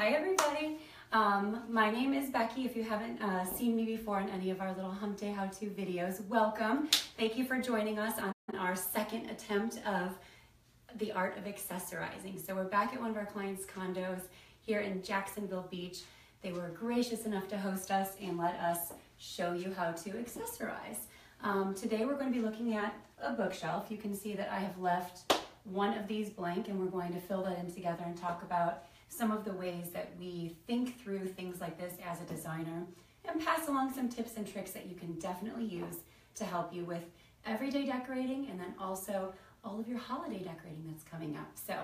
Hi everybody. Um, my name is Becky. If you haven't uh, seen me before in any of our little hump day how-to videos, welcome. Thank you for joining us on our second attempt of the art of accessorizing. So we're back at one of our clients' condos here in Jacksonville Beach. They were gracious enough to host us and let us show you how to accessorize. Um, today we're going to be looking at a bookshelf. You can see that I have left one of these blank and we're going to fill that in together and talk about some of the ways that we think through things like this as a designer and pass along some tips and tricks that you can definitely use to help you with everyday decorating and then also all of your holiday decorating that's coming up. So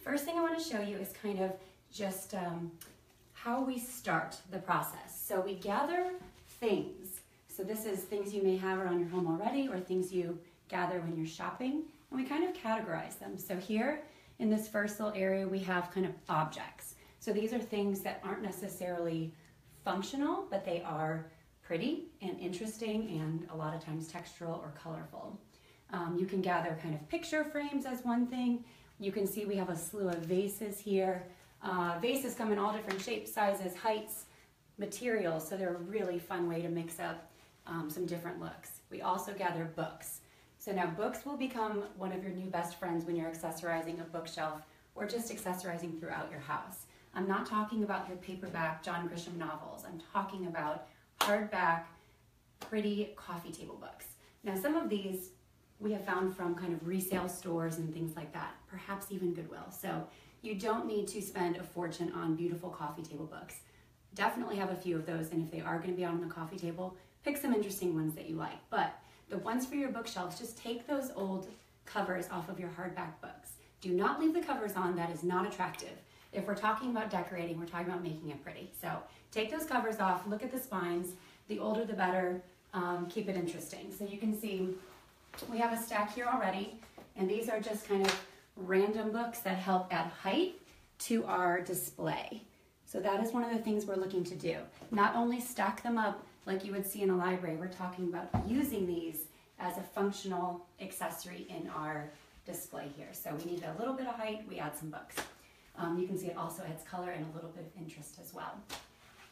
first thing I want to show you is kind of just um, how we start the process. So we gather things. So this is things you may have around your home already or things you gather when you're shopping and we kind of categorize them. So here in this first little area we have kind of objects. So these are things that aren't necessarily functional but they are pretty and interesting and a lot of times textural or colorful. Um, you can gather kind of picture frames as one thing. You can see we have a slew of vases here. Uh, vases come in all different shapes, sizes, heights, materials, so they're a really fun way to mix up um, some different looks. We also gather books. So now books will become one of your new best friends when you're accessorizing a bookshelf or just accessorizing throughout your house. I'm not talking about your paperback John Grisham novels. I'm talking about hardback, pretty coffee table books. Now some of these we have found from kind of resale stores and things like that, perhaps even Goodwill. So you don't need to spend a fortune on beautiful coffee table books. Definitely have a few of those, and if they are going to be on the coffee table, pick some interesting ones that you like. But the ones for your bookshelves, just take those old covers off of your hardback books. Do not leave the covers on, that is not attractive. If we're talking about decorating, we're talking about making it pretty. So take those covers off, look at the spines. The older the better, um, keep it interesting. So you can see we have a stack here already, and these are just kind of random books that help add height to our display. So that is one of the things we're looking to do. Not only stack them up like you would see in a library, we're talking about using these as a functional accessory in our display here. So we need a little bit of height, we add some books. Um, you can see it also adds color and a little bit of interest as well.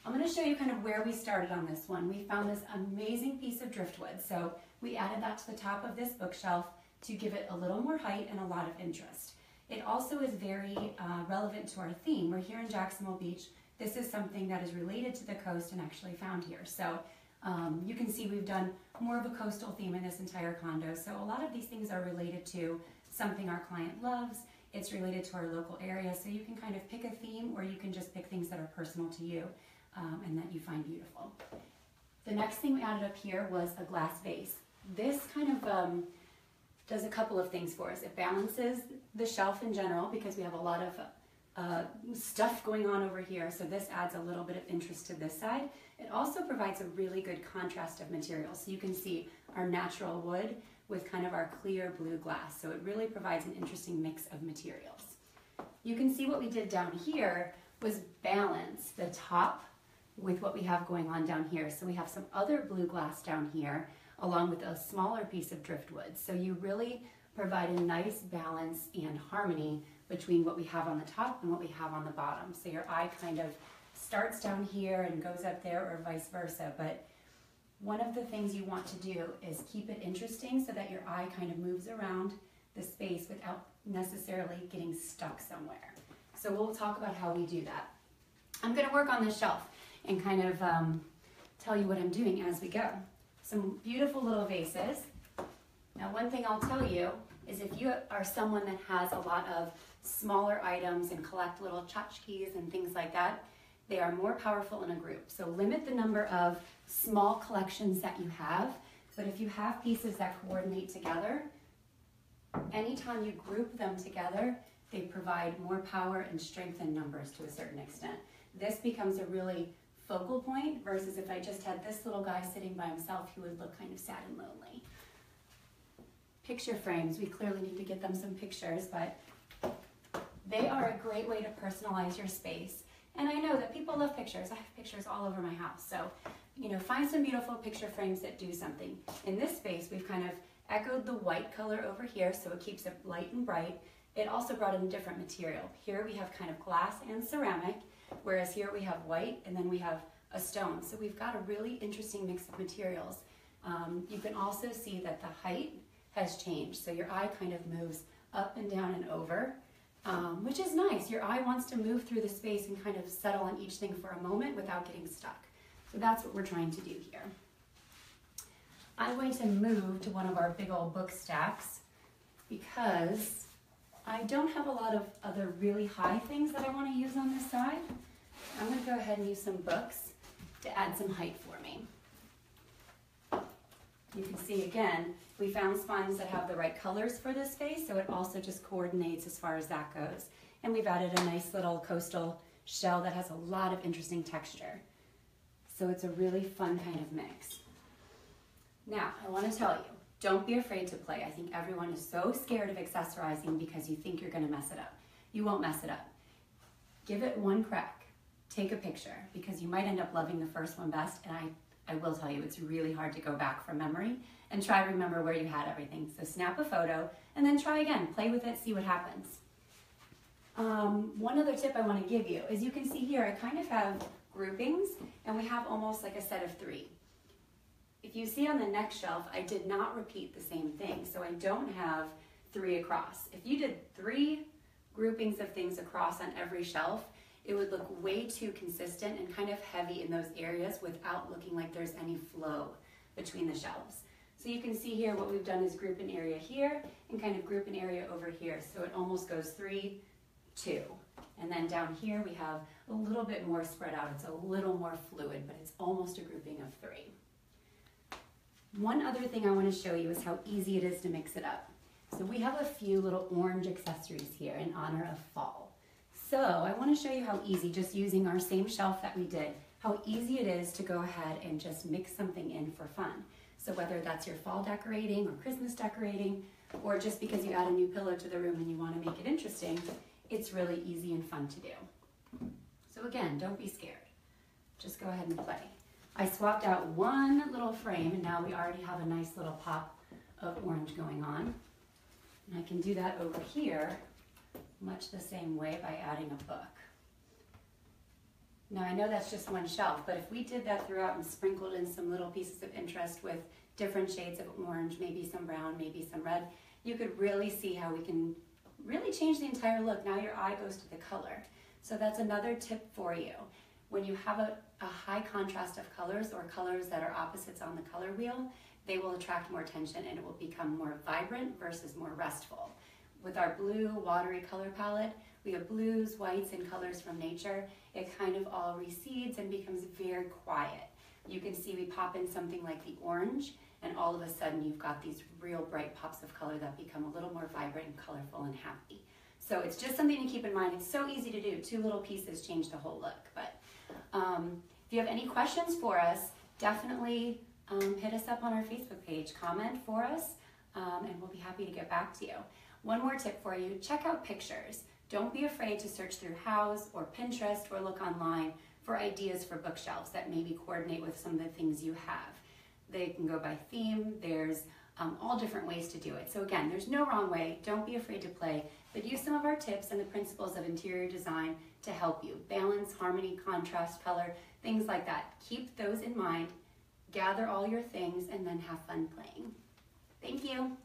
I'm going to show you kind of where we started on this one. We found this amazing piece of driftwood. So we added that to the top of this bookshelf to give it a little more height and a lot of interest. It also is very uh, relevant to our theme. We're here in Jacksonville Beach. This is something that is related to the coast and actually found here. So um, you can see we've done more of a coastal theme in this entire condo. So a lot of these things are related to something our client loves. It's related to our local area. So you can kind of pick a theme or you can just pick things that are personal to you um, and that you find beautiful. The next thing we added up here was a glass vase. This kind of um, does a couple of things for us. It balances the shelf in general because we have a lot of uh, stuff going on over here, so this adds a little bit of interest to this side. It also provides a really good contrast of materials. So you can see our natural wood with kind of our clear blue glass. So it really provides an interesting mix of materials. You can see what we did down here was balance the top with what we have going on down here. So we have some other blue glass down here along with a smaller piece of driftwood. So you really provide a nice balance and harmony between what we have on the top and what we have on the bottom. So your eye kind of starts down here and goes up there or vice versa. But one of the things you want to do is keep it interesting so that your eye kind of moves around the space without necessarily getting stuck somewhere. So we'll talk about how we do that. I'm going to work on this shelf and kind of um, tell you what I'm doing as we go. Some beautiful little vases. Now one thing I'll tell you is if you are someone that has a lot of smaller items and collect little tchotchkes and things like that, they are more powerful in a group. So limit the number of small collections that you have, but if you have pieces that coordinate together, anytime you group them together, they provide more power and strength in numbers to a certain extent. This becomes a really focal point versus if I just had this little guy sitting by himself, he would look kind of sad and lonely. Picture frames, we clearly need to get them some pictures, but they are a great way to personalize your space. And I know that people love pictures. I have pictures all over my house. So, you know, find some beautiful picture frames that do something. In this space, we've kind of echoed the white color over here, so it keeps it light and bright. It also brought in different material. Here we have kind of glass and ceramic, whereas here we have white and then we have a stone. So we've got a really interesting mix of materials. Um, you can also see that the height has changed. So your eye kind of moves up and down and over, um, which is nice. Your eye wants to move through the space and kind of settle on each thing for a moment without getting stuck. So that's what we're trying to do here. I'm going to move to one of our big old book stacks because I don't have a lot of other really high things that I want to use on this side. I'm going to go ahead and use some books to add some height for me. You can see again, we found spines that have the right colors for this face, so it also just coordinates as far as that goes. And we've added a nice little coastal shell that has a lot of interesting texture. So it's a really fun kind of mix. Now, I want to tell you, don't be afraid to play. I think everyone is so scared of accessorizing because you think you're going to mess it up. You won't mess it up. Give it one crack. Take a picture because you might end up loving the first one best. And I, I will tell you, it's really hard to go back from memory and try to remember where you had everything. So snap a photo and then try again. Play with it, see what happens. Um, one other tip I want to give you is you can see here I kind of have groupings and we have almost like a set of three. If you see on the next shelf, I did not repeat the same thing, so I don't have three across. If you did three groupings of things across on every shelf, it would look way too consistent and kind of heavy in those areas without looking like there's any flow between the shelves. So you can see here what we've done is group an area here and kind of group an area over here. So it almost goes three, two. And then down here we have a little bit more spread out. It's a little more fluid, but it's almost a grouping of three. One other thing I want to show you is how easy it is to mix it up. So we have a few little orange accessories here in honor of fall. So I want to show you how easy, just using our same shelf that we did, how easy it is to go ahead and just mix something in for fun. So whether that's your fall decorating or Christmas decorating, or just because you add a new pillow to the room and you want to make it interesting, it's really easy and fun to do. So again, don't be scared. Just go ahead and play. I swapped out one little frame and now we already have a nice little pop of orange going on. And I can do that over here much the same way by adding a book. Now I know that's just one shelf, but if we did that throughout and sprinkled in some little pieces of interest with different shades of orange, maybe some brown, maybe some red, you could really see how we can really change the entire look. Now your eye goes to the color. So that's another tip for you when you have a, a high contrast of colors or colors that are opposites on the color wheel, they will attract more attention and it will become more vibrant versus more restful. With our blue watery color palette, we have blues, whites, and colors from nature. It kind of all recedes and becomes very quiet. You can see we pop in something like the orange and all of a sudden you've got these real bright pops of color that become a little more vibrant and colorful and happy. So it's just something to keep in mind. It's so easy to do. Two little pieces change the whole look. But um, if you have any questions for us, definitely um, hit us up on our Facebook page, comment for us, um, and we'll be happy to get back to you. One more tip for you, check out pictures. Don't be afraid to search through Houzz or Pinterest or look online for ideas for bookshelves that maybe coordinate with some of the things you have. They can go by theme, there's um, all different ways to do it. So again, there's no wrong way, don't be afraid to play, but use some of our tips and the principles of interior design to help you. Balance, harmony, contrast, color, things like that. Keep those in mind, gather all your things, and then have fun playing. Thank you.